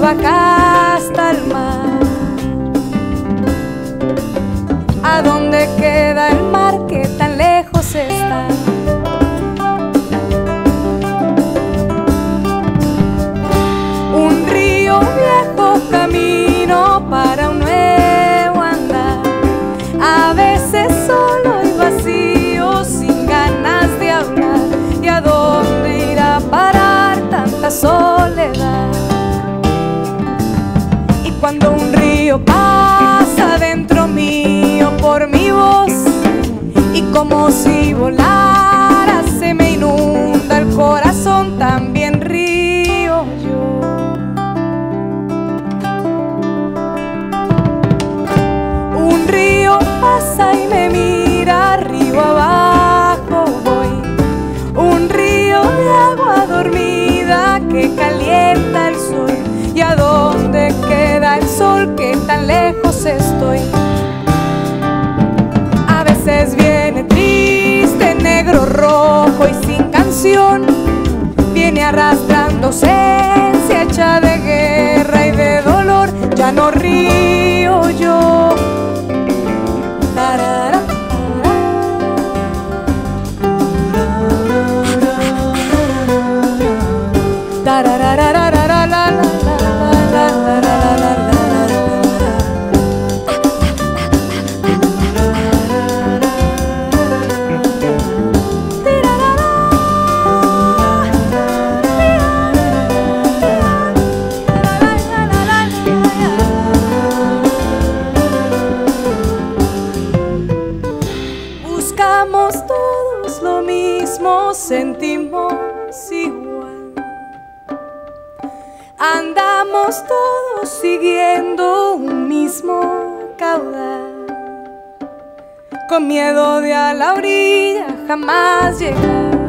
baja hasta el mar. Un río pasa dentro mío por mi voz, y como si volara se me inunda el corazón, también río yo. Un río pasa y me mira arriba abajo voy. Un río de agua dormida que calienta el sol. ¿Y a dónde queda el sol que tan lejos estoy? A veces viene triste, negro, rojo y sin canción. Viene arrastrando ausencia hecha de guerra y de dolor. Ya no río yo. Sentimos igual. Andamos todos siguiendo un mismo caudal. Con miedo de a la orilla jamás llegar.